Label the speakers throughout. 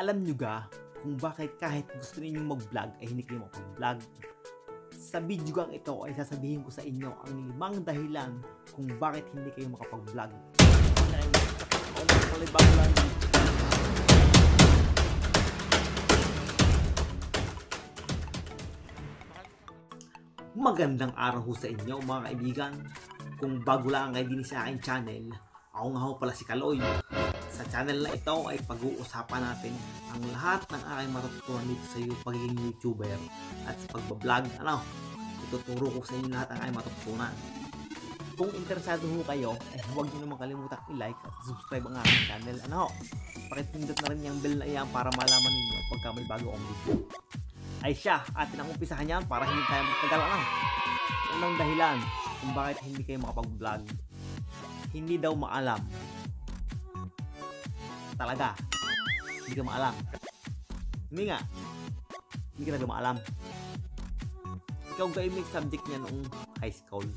Speaker 1: Alam nyo ga kung bakit kahit gusto ninyong mag-vlog ay hindi kayo makapag-vlog? Sa video gang ito ay sasabihin ko sa inyo ang limang dahilan kung bakit hindi kayo makapag-vlog. Magandang araw ho sa inyo mga kaibigan. Kung bago lang kayo din sa aking channel, ako nga ho pala si Kaloy. Sa channel na ito ay pag-uusapan natin ang lahat ng aking matutunan dito sa iyo pagiging YouTuber at sa pagbablog. Ano, ituturo ko sa inyo lahat ang aking matutunan. Kung interesado ho kayo, eh huwag niyo naman kalimutan i-like at subscribe ang aking channel. Ano, pakipindot na rin yung bell na iyan para malaman ninyo pagka may bago akong video ay siya atin ang umpisahan niyan para hindi tayo magtagal ano. Unang dahilan kung bakit hindi kayo makapag-vlog. Hindi daw maalam. Talaga. Hindi ka maalam. Hindi nga. Hindi ka talaga maalam. Ikaw kayo may subject niya noong high school.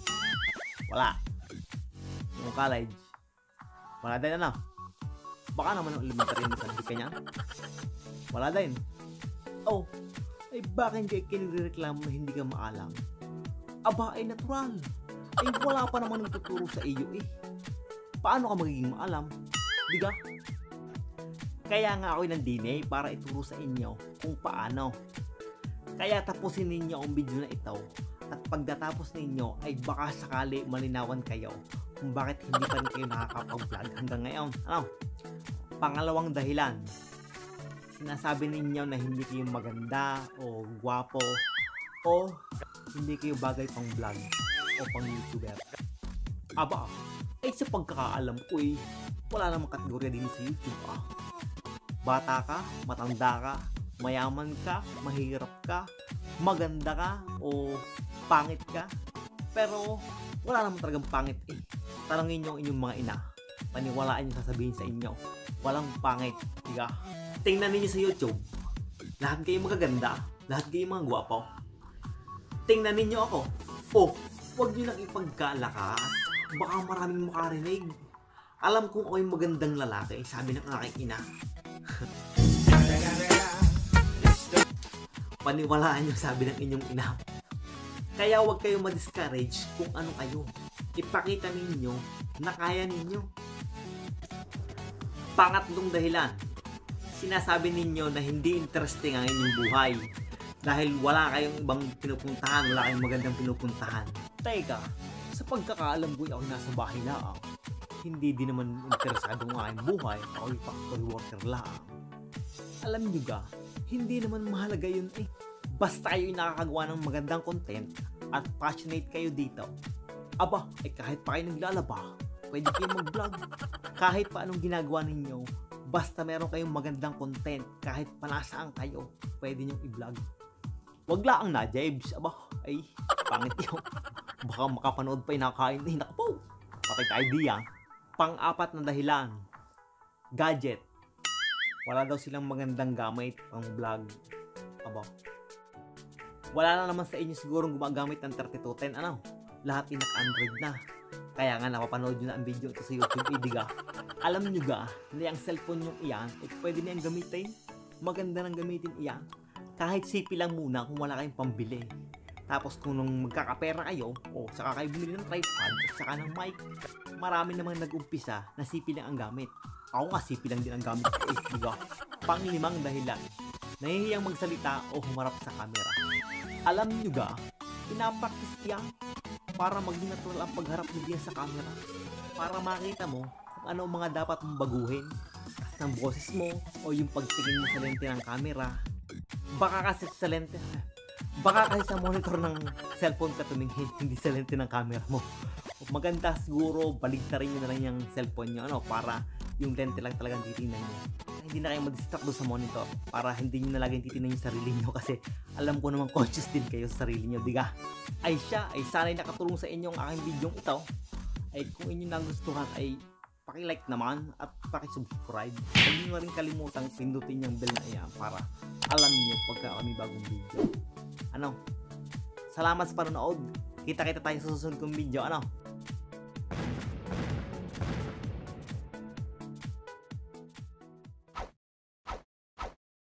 Speaker 1: Wala. Noong college. Wala din ano. Baka naman noong elementary may subject niya. Wala din. Oh, ay bakit kayo kinireklamo na hindi ka maalam? Aba ay natural. Ay wala pa naman nagtuturo sa iyo eh. Paano ka magiging maalam? Di ba? Kaya nga ako nandine para ituro sa inyo kung paano. Kaya tapusin ninyo ang video na ito at pagdatapos ninyo ay baka sakali malinawan kayo kung bakit hindi pa rin kayo nakakapag-vlog hanggang ngayon. Ano? Pangalawang dahilan, sinasabi ninyo na hindi kayo maganda o gwapo o hindi kayo bagay pang vlog o pang YouTuber. Aba, ay sa pagkakaalam ko eh, wala namang kategorya din sa YouTube ah. Bata ka, matanda ka, mayaman ka, mahirap ka, maganda ka o pangit ka. Pero wala namang talagang pangit eh. Talangin nyo ang inyong mga ina. Paniwalaan nyo sasabihin sa inyo. Walang pangit, diga? tingnan ninyo sa YouTube. Lahat kayo magaganda. Lahat kayo mga gwapo. Tingnan ninyo ako. Oh, huwag nyo lang ipagkalakas. Baka maraming makarinig. Alam kong ako yung magandang lalaki, sabi ng aking ina. Paniwalaan nyo sabi ng inyong ina. Kaya huwag kayo ma-discourage kung ano kayo. Ipakita ninyo na kaya ninyo. Pangatlong dahilan, sinasabi ninyo na hindi interesting ang inyong buhay dahil wala kayong ibang pinupuntahan, wala kayong magandang pinupuntahan. Teka, sa pagkakaalam ko ako nasa bahay lang, hindi din naman interesado ang aking buhay, ako'y factory worker lang. Alam nyo ga, hindi naman mahalaga yun eh. Basta kayo nakakagawa ng magandang content at passionate kayo dito. Aba, ay kahit pa kayo naglalaba, pwede kayo mag-vlog. Kahit pa anong ginagawa ninyo, Basta meron kayong magandang content, kahit panasaan kayo, pwede nyo i-vlog. Wag lang na, Jebs. Aba, ay, pangit yun. Baka makapanood pa nakakain. Eh, nakapo. Pakita idea. Pang-apat na dahilan. Gadget. Wala daw silang magandang gamit pang vlog. Aba. Wala na naman sa inyo sigurong gumagamit ng 3210. Ano? Lahat inak Android na. Kaya nga napapanood nyo na ang video ito sa YouTube. Idiga. Alam nyo ga, na yung cellphone nyo iyan, eh, pwede na yung gamitin. Maganda nang gamitin iyan. Kahit sipi lang muna kung wala kayong pambili. Tapos kung nung magkakapera kayo, o saka kayo bumili ng tripod at saka ng mic, marami namang nag-umpisa na sipi lang ang gamit. Ako nga sipi lang din ang gamit ko eh, diba? Panglimang dahilan, nahihiyang magsalita o humarap sa camera. Alam nyo ga, pinapraktis yan para maging natural ang pagharap niya sa camera. Para makita mo kung ano mga dapat mong baguhin ng boses mo o yung pagtingin mo sa lente ng camera. Baka kasi sa lente, baka kasi sa monitor ng cellphone ka tumingin, hindi sa lente ng camera mo. Maganda siguro, baligtarin nyo na lang yung cellphone nyo ano, para yung lente lang talagang titingnan nyo. Hindi na kayo mag-distract doon sa monitor para hindi nyo na laging titingnan yung sarili nyo kasi alam ko naman conscious din kayo sa sarili nyo, diga? Ay siya, ay sana'y nakatulong sa inyo ang aking video ito. Ay kung inyo nagustuhan ay paki-like naman at paki-subscribe. Huwag niyo rin kalimutang pindutin yung bell na iyan para alam niyo pagka kami bagong video. Ano? Salamat sa panonood. Kita-kita tayo sa susunod kong video. Ano?